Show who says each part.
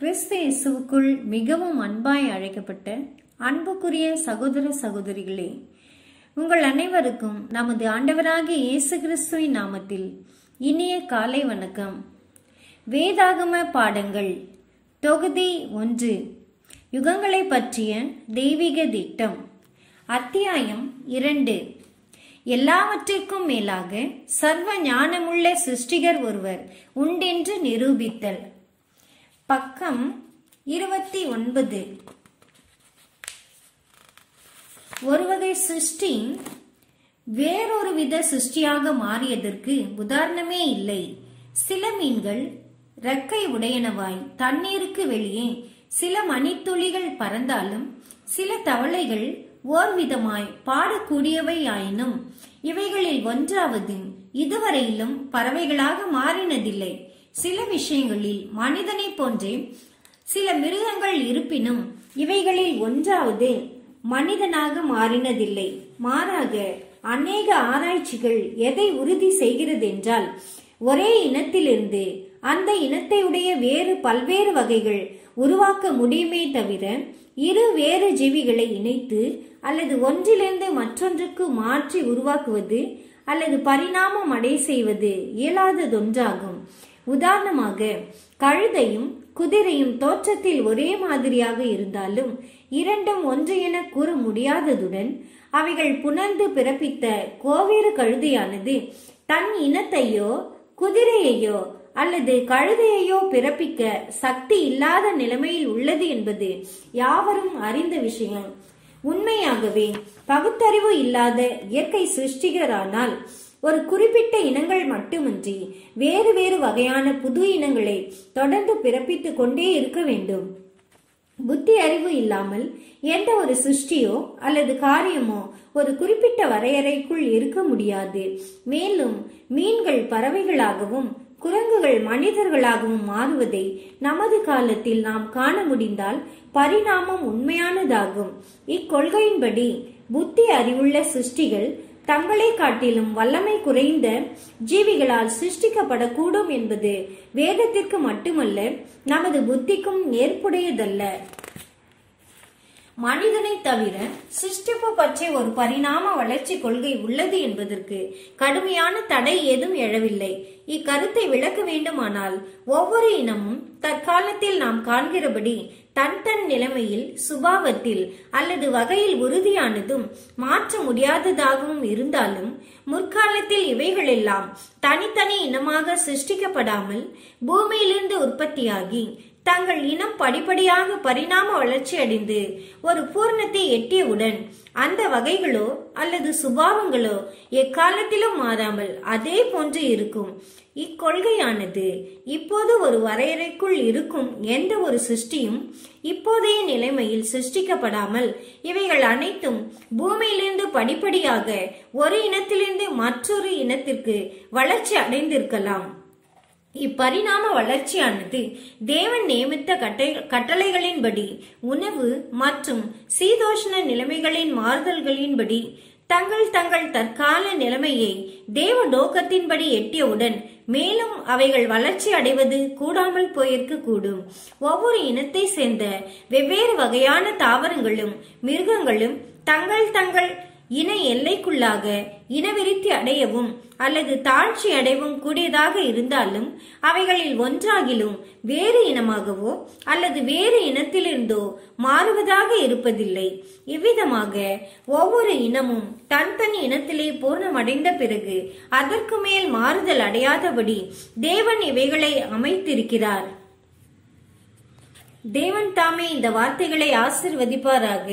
Speaker 1: கிறிஸ்து இயேசுவுக்குள் மிகவும் அன்பாய் அழைக்கப்பட்ட அன்புக்குரிய சகோதர சகோதரிகளே உங்கள் அனைவருக்கும் நமது ஆண்டவராகிய இயேசு கிறிஸ்துவின் நாமத்தில் இனிய காலை வணக்கம். வேதாகம பாடங்கள் தொகுதி ஒன்று யுகங்களை பற்றிய தெய்வீக திட்டம் அத்தியாயம் இரண்டு. எல்லாவற்றிற்கும் மேலாக சர்வ ஞானமுள்ள சிருஷ்டிகர் ஒருவர் உண்டென்று நிரூபித்தல். பக்கம் இருபத்தி ஒன்பது. ஒருவகை சிருஷ்டி வேறொரு வித சிருஷ்டியாக மாறியதற்கு உதாரணமே இல்லை. சில மீன்கள் ரெக்கை உடையனவாய் தண்ணீருக்கு வெளியே சில மணித்துளிகள் பறந்தாலும் சில தவளைகள் ஓர் விதமாய் பாடக்கூடியவை ஆயினும் இவைகளில் ஒன்றாவது இதுவரையிலும் பறவைகளாக மாறினதில்லை. சில விஷயங்களில் மனிதனை போன்றே சில மிருகங்கள் இருப்பினும் இவைகளில் ஒன்றாவது மனிதனாக மாறினதில்லை. மாறாக அநேக ஆராய்ச்சிகள் எதை உறுதி செய்கிறது என்றால் ஒரே இனத்திலிருந்து அந்த இனத்தை உடைய வேறு பல்வேறு வகைகள் உருவாக்க முடியுமே தவிர இரு வேறு ஜீவிகளை இணைத்து அல்லது ஒன்றிலிருந்து மற்றொன்றுக்கு மாற்றி உருவாக்குவது அல்லது பரிணாமம் அடை செய்வது இயலாததொன்றாகும். உதாரணமாக கழுதையும் குதிரையும் தோற்றத்தில் ஒரே மாதிரியாக இருந்தாலும் இரண்டும் ஒன்று என கூற முடியாததுடன் அவைகள் புணர்ந்து பிறப்பித்த கோவேறு கழுதையானது தன் இனத்தையோ குதிரையையோ அல்லது கழுதையையோ பிறப்பிக்க சக்தி இல்லாத நிலைமையில் உள்ளது என்பது யாவரும் அறிந்த விஷயம். உண்மையாகவே பகுத்தறிவு இல்லாத இயற்கை சிருஷ்டிகரானால் ஒரு குறிப்பிட்ட இனங்கள் மட்டுமின்றி வேறு வேறு வகையான புது இனங்களை தொடர்ந்து பிறப்பித்துக் கொண்டே இருக்க வேண்டும். புத்தி அறிவு இல்லாமல் எந்த ஒரு சிருஷ்டியோ அல்லது காரியமோ ஒரு குறிப்பிட்ட வரையறைக்குள் இருக்க முடியாது. மேலும் மீன்கள் பறவைகளாகவும் குரங்குகள் மனிதர்களாகவும் மாறுவதை நமது காலத்தில் நாம் காண முடிந்தால் பரிணாமம் உண்மையானதாகும். இக்கொள்கையின்படி புத்தி அறிவுள்ள சிருஷ்டிகள் தங்களை காட்டிலும் வல்லமை குறைந்த ஜீவிகளால் சிருஷ்டிக்கப்படக்கூடும் என்பது வேதத்திற்கு மட்டுமல்ல நமது புத்திக்கும் ஏற்புடையதல்ல. மனிதனை தவிர சிருஷ்டிப்பு பற்றி ஒரு பரிணாம வளர்ச்சி கொள்கை உள்ளது என்பதற்கு கடுமையான தடை ஏதும் எழவில்லை. இக்கருத்தை விளக்க வேண்டுமானால் ஒவ்வொரு இனமும் தற்காலத்தில் நாம் காண்கிறபடி தன் தன் நிலைமையில் சுபாவத்தில் அல்லது வகையில் உறுதியானதும் மாற்ற முடியாததாகவும் இருந்தாலும் முற்காலத்தில் இவைகளெல்லாம் தனித்தனி இனமாக சிருஷ்டிக்கப்படாமல் பூமியிலிருந்து உற்பத்தியாகி தங்கள் இனம் படிப்படியாக பரிணாம வளர்ச்சி அடைந்து ஒரு பூர்ணத்தை எட்டியவுடன் அந்த வகைகளோ அல்லது சுபாவங்களோ எக்காலத்திலும் மாறாமல் அதே போன்று இருக்கும். இக்கொள்கையானது இப்போது ஒரு வரையறைக்குள் இருக்கும் எந்த ஒரு சிருஷ்டியும் இப்போதைய நிலைமையில் சிருஷ்டிக்கப்படாமல் இவைகள் அனைத்தும் பூமியிலிருந்து படிப்படியாக ஒரு இனத்திலிருந்து மற்றொரு இனத்திற்கு வளர்ச்சி அடைந்திருக்கலாம். இப்பரிணாம வளர்ச்சியானது தேவன் நியமித்த கட்டளைகளின்படி உணவு மற்றும் சீதோஷ்ண நிலைமைகளின் மாறுதல்களின்படி தங்கள் தங்கள் தற்கால நிலைமையை தேவ நோக்கத்தின்படி எட்டியவுடன் மேலும் அவைகள் வளர்ச்சி அடைவது கூடாமல் போயிருக்க கூடும் ஒவ்வொரு இனத்தை சேர்ந்த வெவ்வேறு வகையான தாவரங்களும் மிருகங்களும் தங்கள் தங்கள் இன எல்லைக்குள்ளாக இனவிருத்தி அடையவும் அல்லது தாழ்ச்சி அடையவும் கூடியதாக இருந்தாலும் அவைகளில் ஒன்றாகிலும் வேறு இனமாகவோ அல்லது வேறு இனத்திலிருந்தோ மாறுவதாக இருப்பதில்லை. இவ்விதமாக ஒவ்வொரு இனமும் தன் தன் இனத்திலே பூர்ணமடைந்த பிறகு அதற்கு மேல் மாறுதல் அடையாதபடி தேவன் இவைகளை அமைத்திருக்கிறார். தேவன் தாமே இந்த வார்த்தைகளை ஆசிர்வதிப்பாராக.